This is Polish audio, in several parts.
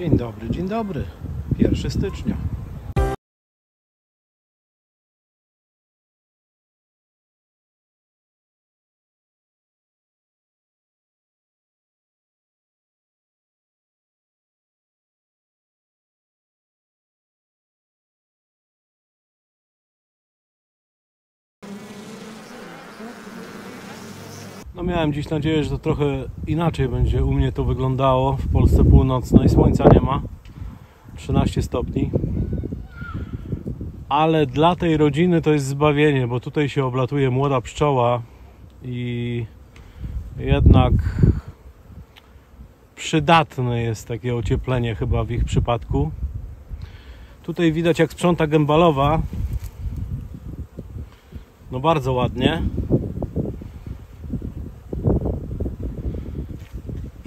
Dzień dobry, dzień dobry. 1 stycznia. Miałem dziś nadzieję, że to trochę inaczej będzie u mnie to wyglądało w Polsce Północnej. Słońca nie ma. 13 stopni. Ale dla tej rodziny to jest zbawienie, bo tutaj się oblatuje młoda pszczoła i jednak przydatne jest takie ocieplenie chyba w ich przypadku. Tutaj widać jak sprząta gębalowa. No bardzo ładnie.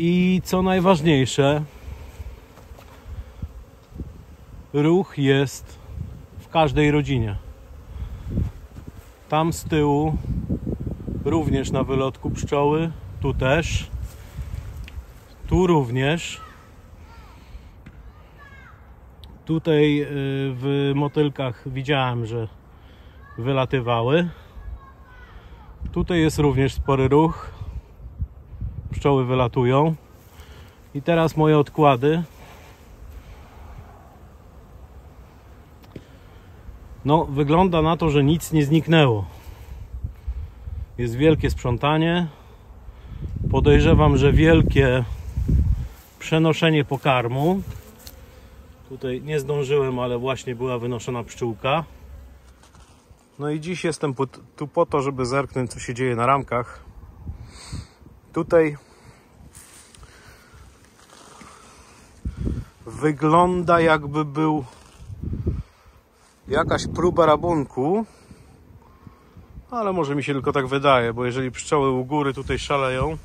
I co najważniejsze, ruch jest w każdej rodzinie. Tam z tyłu również na wylotku pszczoły, tu też, tu również. Tutaj y, w motylkach widziałem, że wylatywały. Tutaj jest również spory ruch pszczoły wylatują. I teraz moje odkłady. No, wygląda na to, że nic nie zniknęło. Jest wielkie sprzątanie. Podejrzewam, że wielkie przenoszenie pokarmu. Tutaj nie zdążyłem, ale właśnie była wynoszona pszczółka. No i dziś jestem tu po to, żeby zerknąć, co się dzieje na ramkach. Tutaj wygląda jakby był jakaś próba rabunku ale może mi się tylko tak wydaje, bo jeżeli pszczoły u góry tutaj szaleją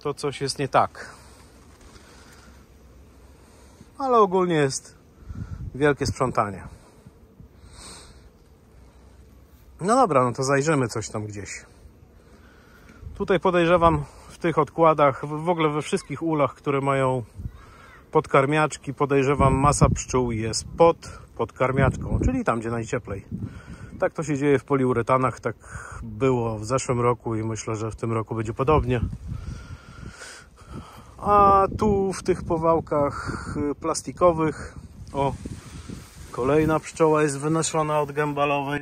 to coś jest nie tak. Ale ogólnie jest wielkie sprzątanie. No dobra, no to zajrzymy coś tam gdzieś tutaj podejrzewam w tych odkładach w ogóle we wszystkich ulach, które mają podkarmiaczki podejrzewam masa pszczół jest pod podkarmiaczką, czyli tam gdzie najcieplej. Tak to się dzieje w poliuretanach, tak było w zeszłym roku i myślę, że w tym roku będzie podobnie. A tu w tych powałkach plastikowych, o, kolejna pszczoła jest wynoszona od gębalowej.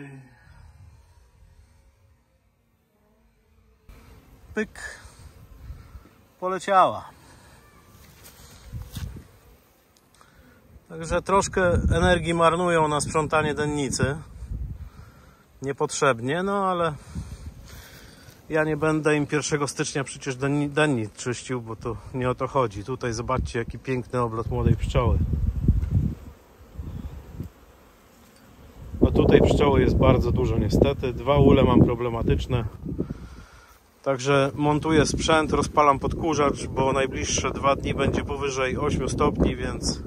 Pyk, poleciała. Także troszkę energii marnują na sprzątanie dennicy. Niepotrzebnie, no ale ja nie będę im 1 stycznia przecież dennic czyścił, bo to nie o to chodzi. Tutaj zobaczcie jaki piękny oblot młodej pszczoły. No tutaj pszczoły jest bardzo dużo niestety. Dwa ule mam problematyczne. Także montuję sprzęt, rozpalam podkurzacz, bo najbliższe dwa dni będzie powyżej 8 stopni, więc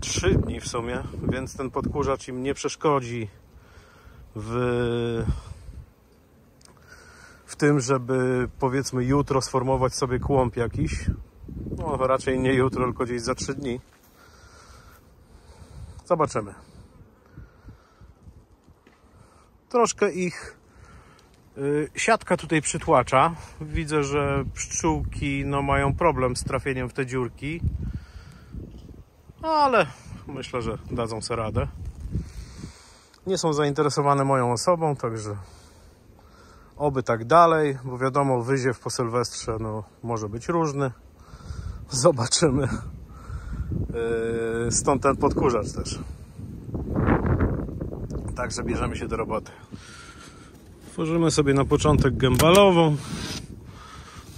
3 dni w sumie, więc ten podkurzacz im nie przeszkodzi w, w tym, żeby powiedzmy jutro sformować sobie kłąb jakiś. No raczej nie jutro, tylko gdzieś za 3 dni. Zobaczymy. Troszkę ich siatka tutaj przytłacza. Widzę, że pszczółki no, mają problem z trafieniem w te dziurki ale myślę, że dadzą sobie radę. Nie są zainteresowane moją osobą, także oby tak dalej, bo wiadomo, wyziew po Sylwestrze no, może być różny. Zobaczymy. Yy, stąd ten podkurzacz też. Także bierzemy się do roboty. Tworzymy sobie na początek gębalową,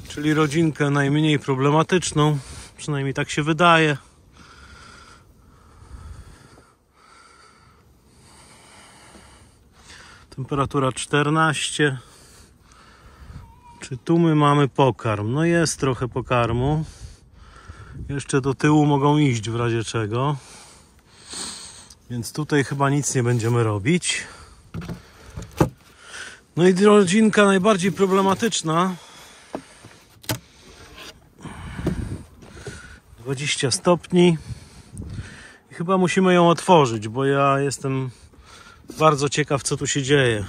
czyli rodzinkę najmniej problematyczną. Przynajmniej tak się wydaje. Temperatura 14. Czy tu my mamy pokarm? No jest trochę pokarmu. Jeszcze do tyłu mogą iść w razie czego. Więc tutaj chyba nic nie będziemy robić. No i rodzinka najbardziej problematyczna. 20 stopni. I chyba musimy ją otworzyć, bo ja jestem bardzo ciekaw, co tu się dzieje.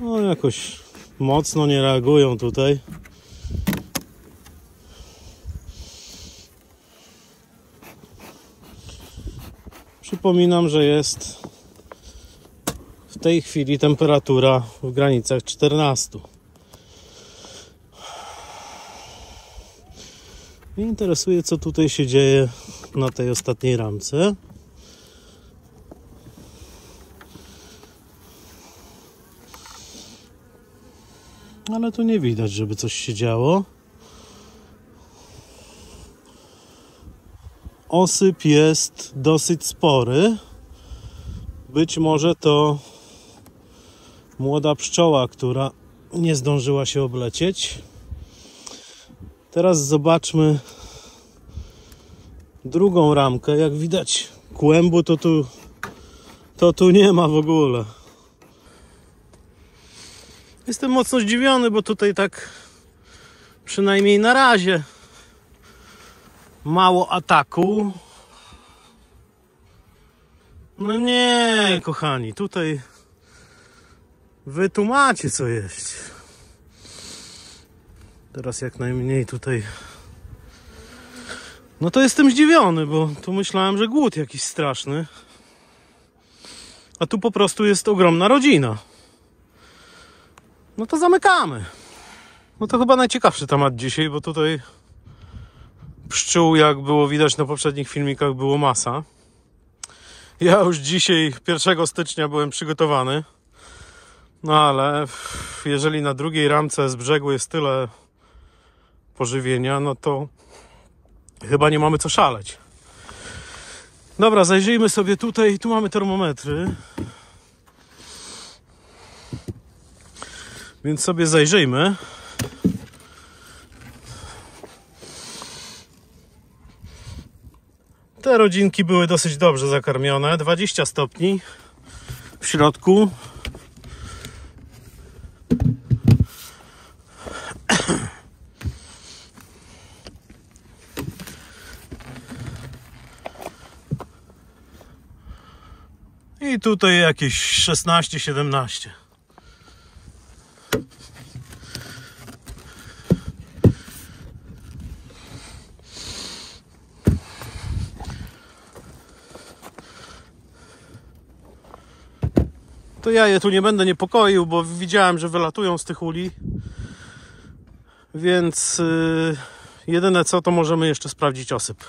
No jakoś mocno nie reagują tutaj. Przypominam, że jest w tej chwili temperatura w granicach 14. Mnie interesuje, co tutaj się dzieje na tej ostatniej ramce. Ale tu nie widać, żeby coś się działo. Osyp jest dosyć spory. Być może to młoda pszczoła, która nie zdążyła się oblecieć. Teraz zobaczmy drugą ramkę. Jak widać, kłębu to tu, to tu nie ma w ogóle. Jestem mocno zdziwiony, bo tutaj tak przynajmniej na razie mało ataku. No nie, kochani, tutaj wy tu macie co jeść. Teraz jak najmniej tutaj. No to jestem zdziwiony, bo tu myślałem, że głód jakiś straszny. A tu po prostu jest ogromna rodzina. No to zamykamy. No to chyba najciekawszy temat dzisiaj, bo tutaj pszczół, jak było widać na poprzednich filmikach, było masa. Ja już dzisiaj, 1 stycznia, byłem przygotowany. No ale jeżeli na drugiej ramce z brzegu jest tyle pożywienia, no to chyba nie mamy co szaleć. Dobra, zajrzyjmy sobie tutaj. Tu mamy termometry. Więc sobie zajrzyjmy. Te rodzinki były dosyć dobrze zakarmione. 20 stopni w środku. I tutaj jakieś 16-17. To ja je tu nie będę niepokoił, bo widziałem, że wylatują z tych uli. Więc yy, jedyne co, to możemy jeszcze sprawdzić osyp.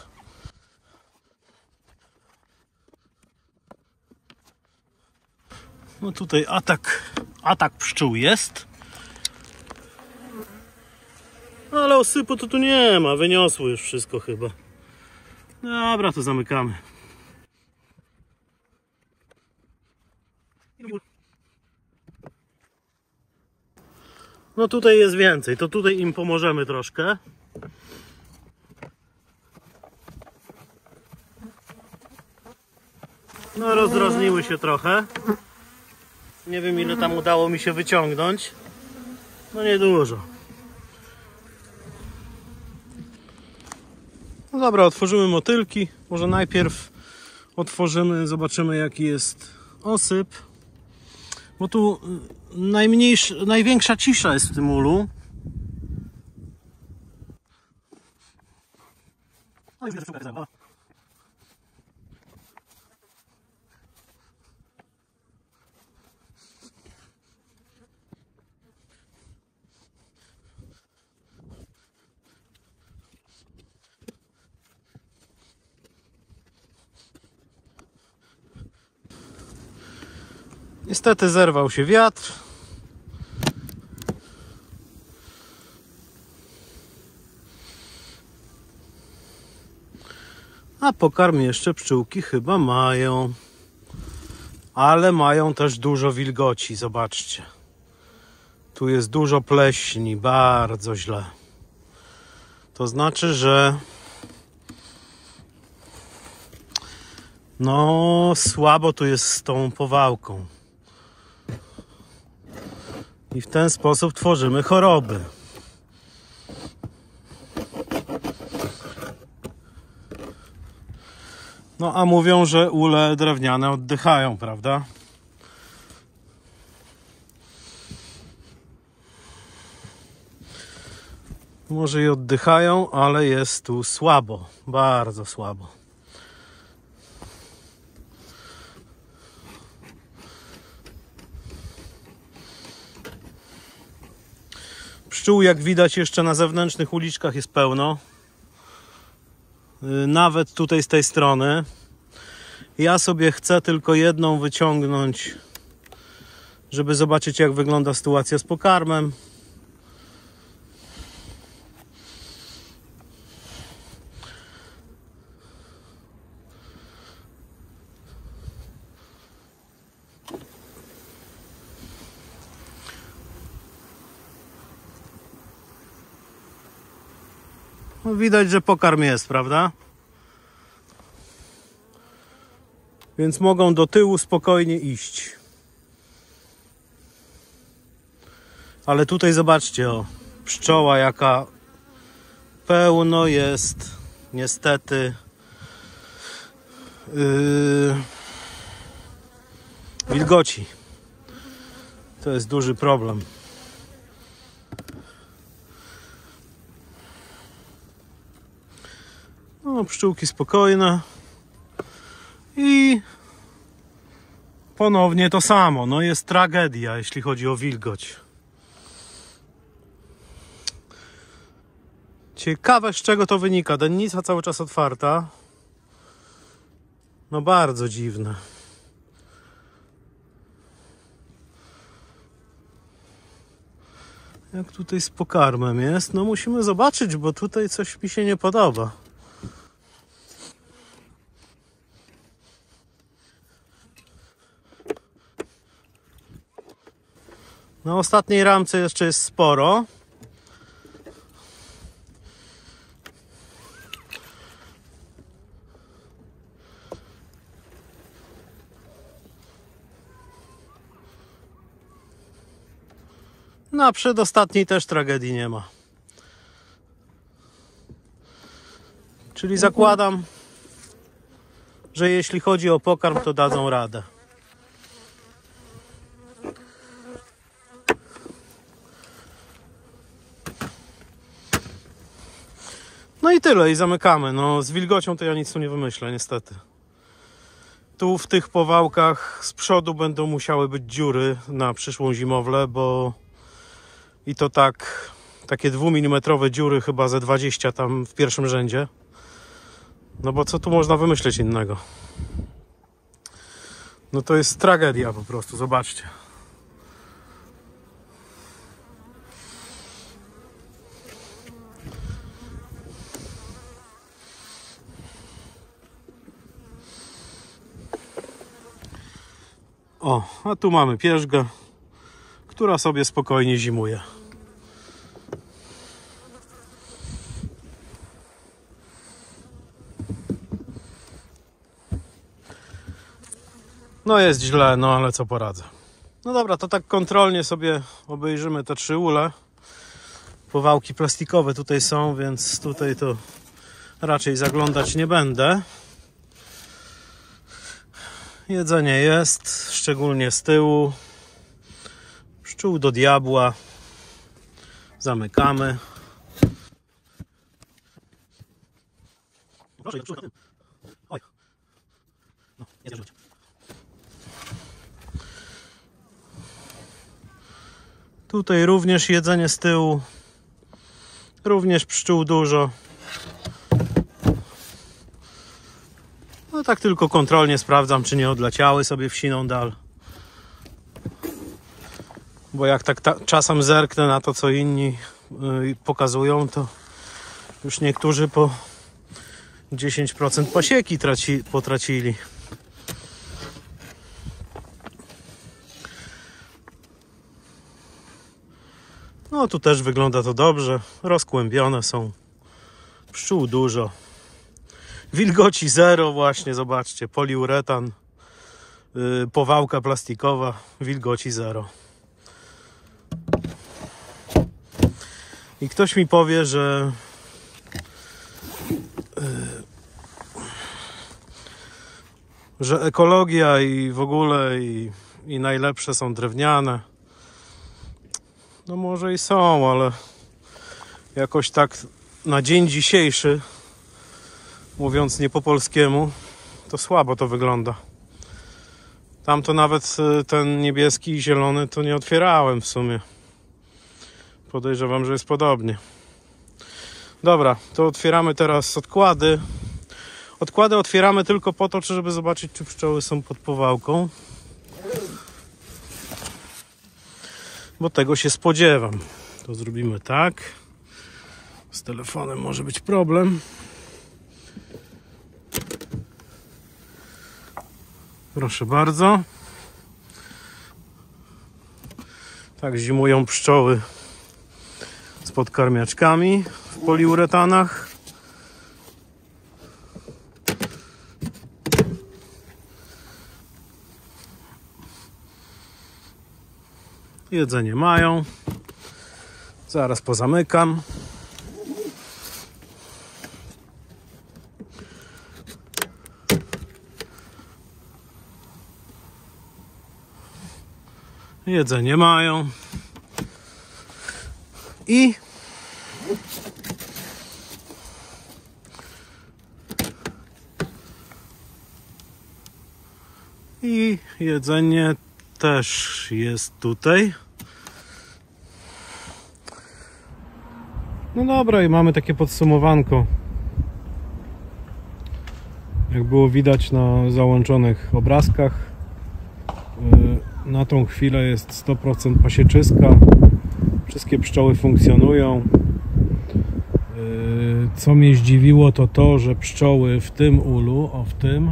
No tutaj atak, atak pszczół jest. Ale osypu to tu nie ma, wyniosło już wszystko chyba. Dobra, to zamykamy. No tutaj jest więcej, to tutaj im pomożemy troszkę. No rozdrożniły się trochę. Nie wiem ile tam udało mi się wyciągnąć. No niedużo. No dobra, otworzymy motylki. Może najpierw otworzymy, zobaczymy jaki jest osyp. Bo tu najmniejsza, największa cisza jest w tym ulu. Niestety zerwał się wiatr. A pokarm jeszcze pszczółki chyba mają. Ale mają też dużo wilgoci, zobaczcie. Tu jest dużo pleśni, bardzo źle. To znaczy, że No, słabo tu jest z tą powałką. I w ten sposób tworzymy choroby. No a mówią, że ule drewniane oddychają, prawda? Może i oddychają, ale jest tu słabo, bardzo słabo. Pszczół, jak widać, jeszcze na zewnętrznych uliczkach jest pełno. Y, Nawet tutaj z tej strony. Ja sobie chcę tylko jedną wyciągnąć, żeby zobaczyć, jak wygląda sytuacja z pokarmem. No, widać, że pokarm jest, prawda? Więc mogą do tyłu spokojnie iść. Ale tutaj zobaczcie, o, pszczoła jaka pełno jest, niestety. Yy, wilgoci. To jest duży problem. No, pszczółki spokojne. I ponownie to samo. No jest tragedia, jeśli chodzi o wilgoć. Ciekawe, z czego to wynika. Dennica cały czas otwarta. No bardzo dziwne. Jak tutaj z pokarmem jest? No musimy zobaczyć, bo tutaj coś mi się nie podoba. Na ostatniej ramce jeszcze jest sporo. Na przedostatniej też tragedii nie ma. Czyli zakładam, że jeśli chodzi o pokarm, to dadzą radę. No i tyle, i zamykamy. No, z wilgocią to ja nic tu nie wymyślę, niestety. Tu w tych powałkach z przodu będą musiały być dziury na przyszłą zimowlę, bo i to tak, takie dwumilimetrowe dziury, chyba ze 20 tam w pierwszym rzędzie. No bo co tu można wymyśleć innego? No to jest tragedia po prostu, zobaczcie. O, a tu mamy pierzgę, która sobie spokojnie zimuje. No jest źle, no ale co poradzę. No dobra, to tak kontrolnie sobie obejrzymy te trzy ule. Powałki plastikowe tutaj są, więc tutaj to raczej zaglądać nie będę. Jedzenie jest, szczególnie z tyłu. Pszczół do diabła. Zamykamy. No. Tutaj również jedzenie z tyłu. Również pszczół dużo. No tak tylko kontrolnie sprawdzam, czy nie odleciały sobie w siną dal. Bo jak tak ta, czasem zerknę na to, co inni yy, pokazują, to już niektórzy po 10% pasieki traci, potracili. No tu też wygląda to dobrze. Rozkłębione są. Pszczół dużo. Wilgoci zero właśnie, zobaczcie, poliuretan, yy, powałka plastikowa, wilgoci zero. I ktoś mi powie, że yy, że ekologia i w ogóle i, i najlepsze są drewniane. No może i są, ale jakoś tak na dzień dzisiejszy, mówiąc nie po polskiemu, to słabo to wygląda. Tam to nawet y, ten niebieski i zielony to nie otwierałem w sumie. Podejrzewam, że jest podobnie. Dobra, to otwieramy teraz odkłady. Odkłady otwieramy tylko po to, żeby zobaczyć, czy pszczoły są pod powałką. Bo tego się spodziewam. To zrobimy tak. Z telefonem może być problem. Proszę bardzo. Tak zimują pszczoły z podkarmiaczkami w poliuretanach. Jedzenie mają. Zaraz pozamykam. Jedzenie mają. I I jedzenie też jest tutaj. No dobra, i mamy takie podsumowanko. Jak było widać na załączonych obrazkach, na tą chwilę jest 100% pasieczyska. Wszystkie pszczoły funkcjonują. Y, co mnie zdziwiło, to to, że pszczoły w tym ulu, o w tym,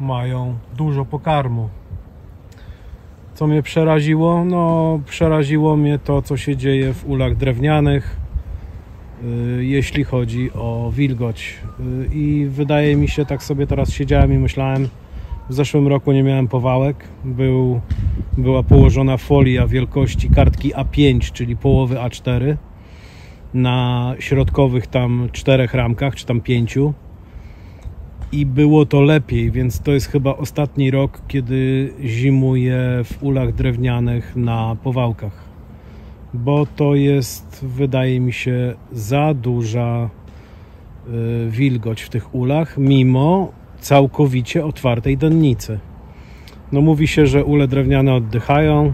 mają dużo pokarmu. Co mnie przeraziło? No, przeraziło mnie to, co się dzieje w ulach drewnianych, yy, jeśli chodzi o wilgoć. Yy, I wydaje mi się, tak sobie teraz siedziałem i myślałem, w zeszłym roku nie miałem powałek. Był, była położona folia wielkości kartki A5, czyli połowy A4 na środkowych tam czterech ramkach, czy tam pięciu i było to lepiej, więc to jest chyba ostatni rok, kiedy zimuję w ulach drewnianych na powałkach. Bo to jest, wydaje mi się, za duża y, wilgoć w tych ulach, mimo całkowicie otwartej dennicy. No mówi się, że ule drewniane oddychają,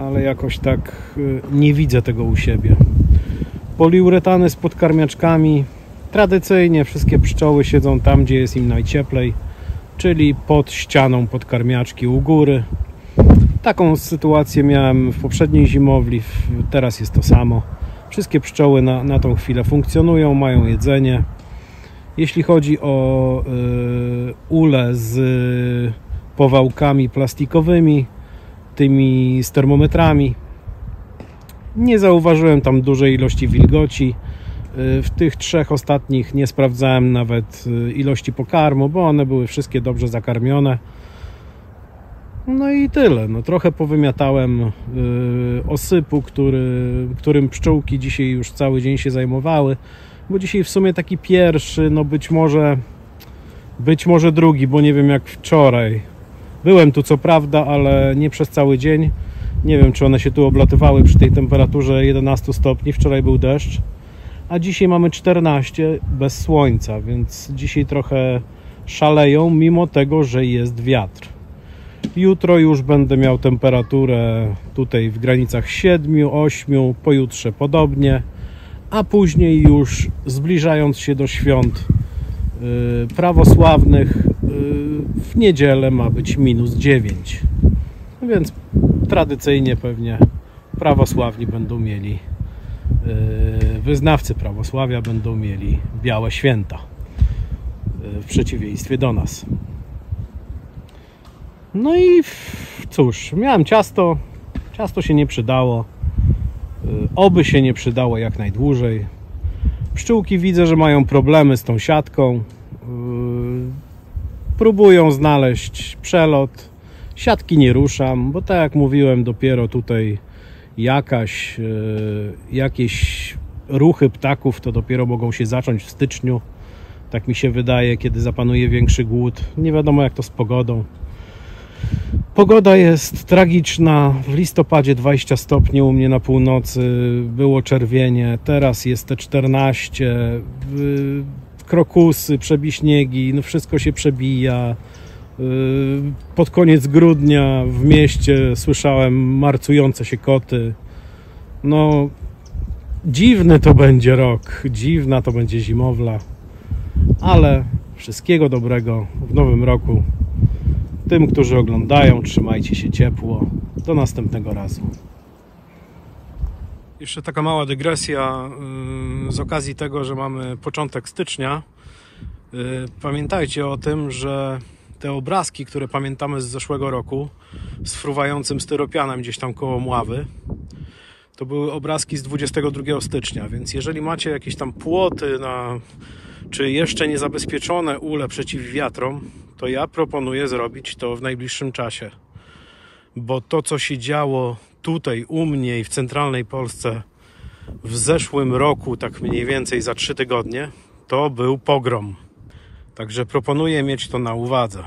ale jakoś tak y, nie widzę tego u siebie. Poliuretany z podkarmiaczkami Tradycyjnie wszystkie pszczoły siedzą tam, gdzie jest im najcieplej, czyli pod ścianą podkarmiaczki u góry. Taką sytuację miałem w poprzedniej zimowli, teraz jest to samo. Wszystkie pszczoły na, na tą chwilę funkcjonują, mają jedzenie. Jeśli chodzi o y, ule z powałkami plastikowymi, tymi z termometrami, nie zauważyłem tam dużej ilości wilgoci. Y, w tych trzech ostatnich nie sprawdzałem nawet y, ilości pokarmu, bo one były wszystkie dobrze zakarmione. No i tyle. No, trochę powymiatałem osypu, który, którym pszczółki dzisiaj już cały dzień się zajmowały, bo dzisiaj w sumie taki pierwszy, no być może być może drugi, bo nie wiem jak wczoraj. Byłem tu co prawda, ale nie przez cały dzień. Nie wiem, czy one się tu oblatywały przy tej temperaturze 11 stopni. Wczoraj był deszcz a dzisiaj mamy 14 bez słońca, więc dzisiaj trochę szaleją, mimo tego, że jest wiatr. Jutro już będę miał temperaturę tutaj w granicach 7, 8, pojutrze podobnie, a później już zbliżając się do świąt yy, prawosławnych, yy, w niedzielę ma być minus 9. Więc tradycyjnie pewnie prawosławni będą mieli E, wyznawcy prawosławia będą mieli białe święta w przeciwieństwie do nas. No i cóż, miałem ciasto, ciasto się nie przydało, oby się nie przydało jak najdłużej. Pszczółki widzę, że mają problemy z tą siatką. Yy, Próbują znaleźć przelot. Siatki nie ruszam, bo tak jak mówiłem, dopiero tutaj jakaś, yy, jakieś ruchy ptaków to dopiero mogą się zacząć w styczniu. Tak mi się wydaje, kiedy zapanuje większy głód. Nie wiadomo jak to z pogodą. Pogoda jest tragiczna. W listopadzie 20 stopni u mnie na północy, było czerwienie, teraz jest te 14. y, Krokusy, przebiśniegi, no wszystko się przebija. Y, Pod koniec grudnia w mieście słyszałem marcujące się koty. No, dziwny to będzie rok, dziwna to będzie zimowla, ale wszystkiego dobrego w nowym roku. Tym, którzy oglądają, trzymajcie się ciepło. Do następnego razu. Jeszcze taka mała dygresja yy, z okazji tego, że mamy początek stycznia. Yy, Pamiętajcie o tym, że te obrazki, które pamiętamy z zeszłego roku, z fruwającym styropianem gdzieś tam koło Mławy, to były obrazki z 22 stycznia, więc jeżeli macie jakieś tam płoty na, czy jeszcze niezabezpieczone ule przeciw wiatrom, to ja proponuję zrobić to w najbliższym czasie. Bo to, co się działo tutaj u mnie i w centralnej Polsce w zeszłym roku, tak mniej więcej za trzy tygodnie, to był pogrom. Także proponuję mieć to na uwadze.